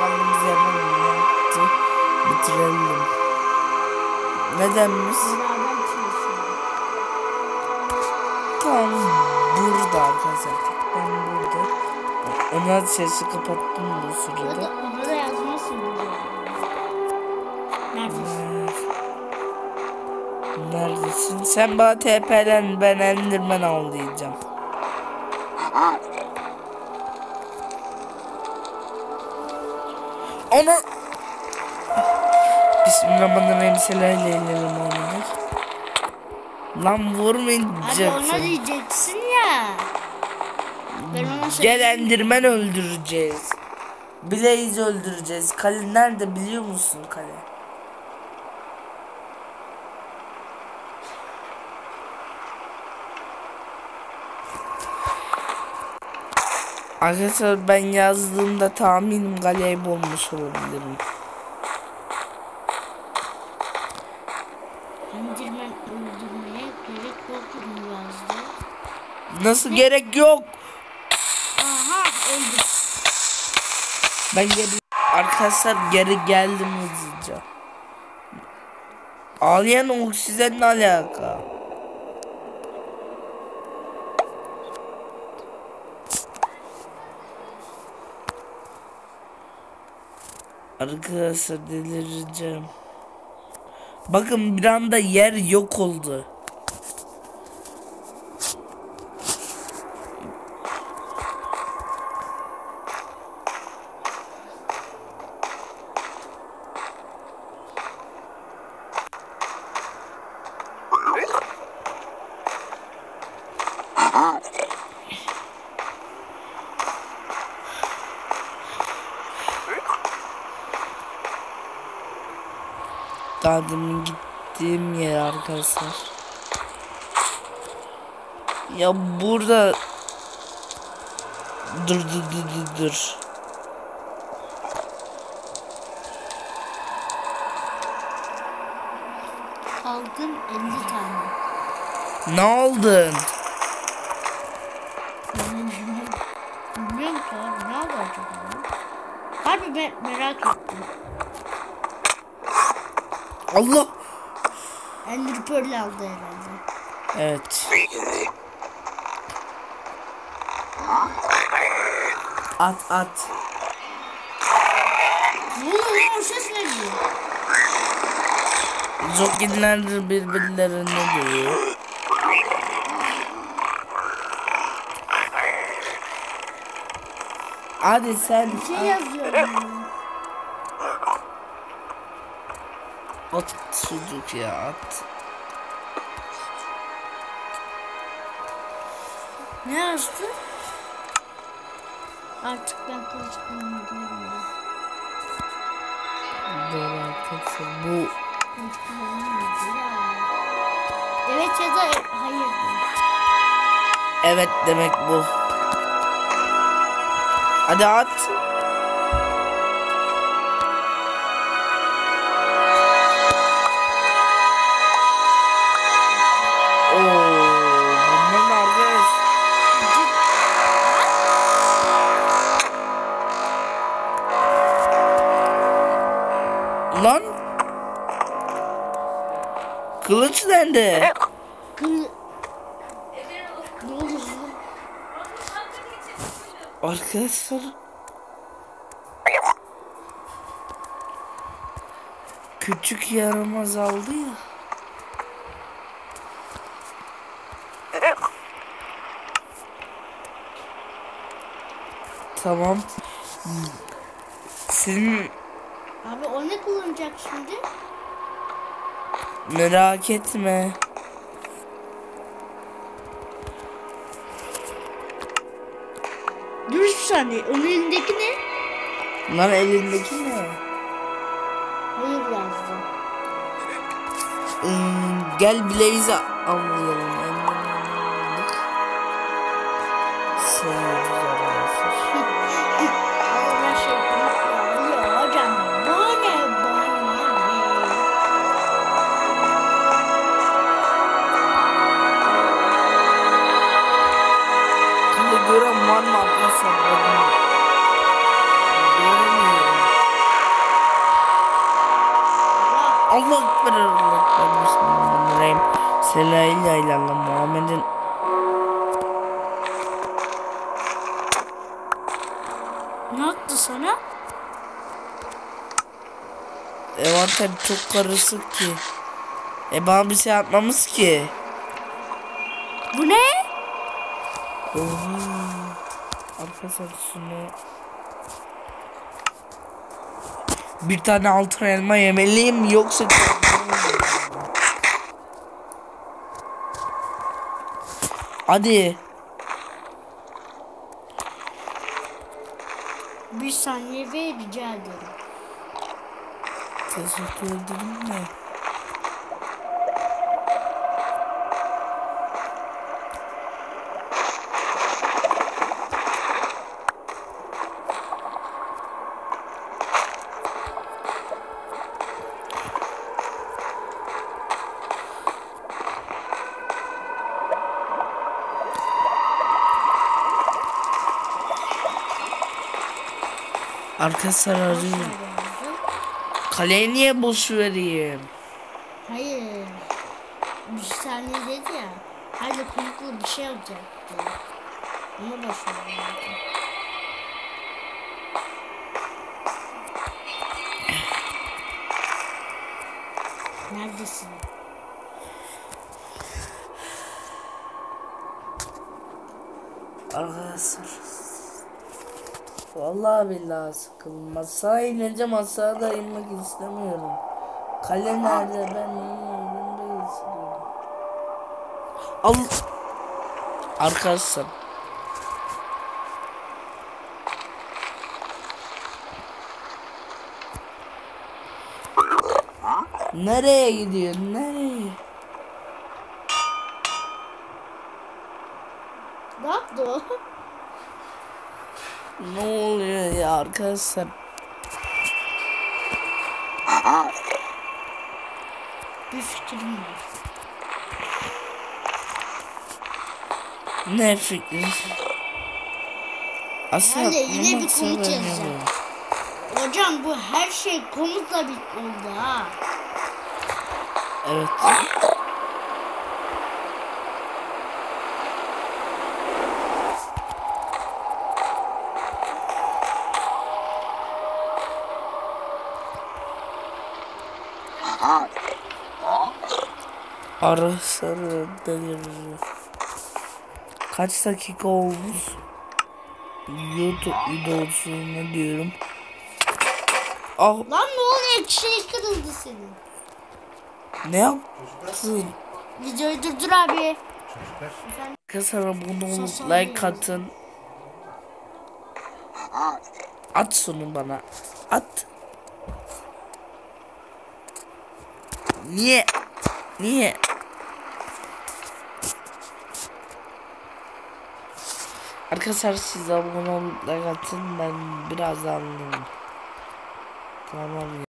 kaldığımız yerden yaptı. Bitirelim. Nedenmiş? Beraber çalışıyor. Tam burada arkadaşlar. Ben burada. Ona sesi kapattım bu sırada. Orada, orada yazması burada. Neredesin? Sen bana TP'len ben Enderman avlayacağım. Ona Bismillahirrahmanirrahim selamünaleyküm. Lan Abi ona vurmayacaksın. diyeceksin ya. Ben ona Gel söyleyeyim. Enderman öldüreceğiz. Blaze öldüreceğiz. Kale nerede biliyor musun kale? Arkadaşlar ben yazdığımda tahminim galeyip olmuş olabilirim. Endirmen öldürmeye gerek yok mu yazdı. Nasıl gerek yok? Aha öldü. Ben geri arkadaşlar geri geldim hızlıca. Ağlayan oksijenle alaka. Arkadaşlar delireceğim. Bakın bir anda yer yok oldu. Daha demin gittiğim yer arkadaşlar. Ya burada dur dur dur dur dur. Aldım 50 tane. Ne oldun? Bilmiyorum ki abi ne oldu acaba? Harbi ben merak ettim. Allah. Ender Pearl aldı herhalde. Evet. At at. Ne oluyor lan ses ne diyor? Zokinler birbirlerine diyor. Hadi sen Bir şey yazıyor. At ya at. Ne yazdı? Artık ben konuşmamı bilmiyorum. Dur arkadaşlar bu Evet ya da hayır. evet demek bu. Hadi at. Lan. Kılıç nerede? Arkadaşlar. Küçük yaramaz aldı ya. Tamam. Senin Abi o ne kullanacak şimdi? merak etme. Dur bir saniye. Onun elindeki ne? Lan elindeki ne? Hayır yazdı. Hmm, gel Blaze'i avlayalım. Emre'nin salladım. Allah akbar Allah akbar Bismillahirrahmanirrahim. Muhammed'in Ne yaptı sana? Evanter çok karışık ki. E bana bir şey atmamız ki. Bu ne? Oha. Arkadaşlar şunu bir tane altın elma yemeliyim yoksa Hadi Bir saniye ve rica ederim. teşekkür ederim de. Arkadaşlar arıyorum. Kaleye niye boş vereyim? Hayır. Bir saniye dedi ya. Hadi konuklu bir şey alacaktı. Onu boş ver. Neredesin? Arkadaşlar. Vallahi billahi sıkıldım. Masaya ineceğim masaya da inmek istemiyorum. Kale nerede ben onun istiyorum. Al. Arkadaşlar. Nereye gidiyor? Nereye? Ne yaptı o? Ne oluyor ya arkadaşlar? Bir fikrim var. Ne fikrin? Aslında Ben de yine bir komut yazacağım. Hocam bu her şey komutla bit oldu ha. Evet. Ara sarı deliriyor. Kaç dakika olmuş? YouTube videosunu diyorum. Ah Lan ne oluyor? Şey kırıldı senin. ne yaptın? Videoyu durdur abi. Arkadaşlar abone Sosyal like atın. At şunu bana. At. Niye? Niye? Arkadaşlar siz abone olup like atın ben birazdan Tamam.